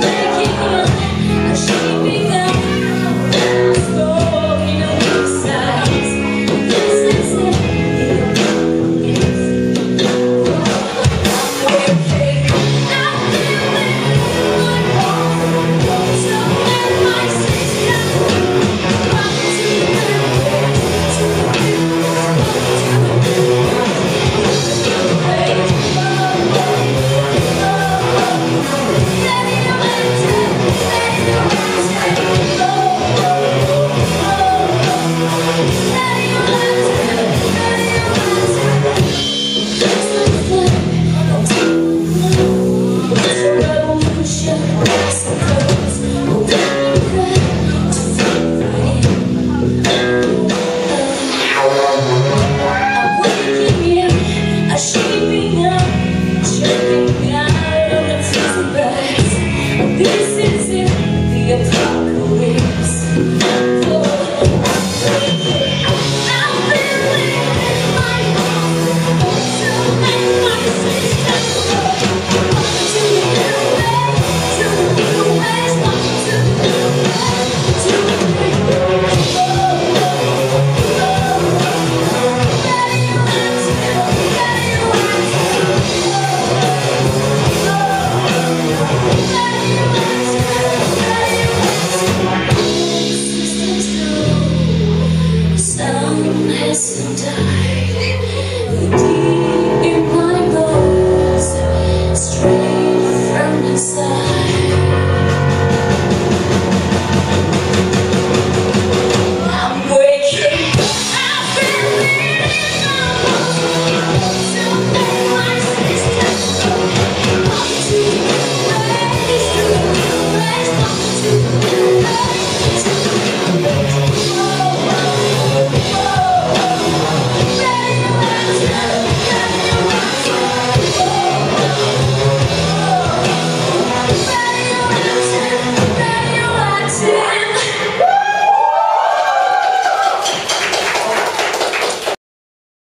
They're kicking Sometimes.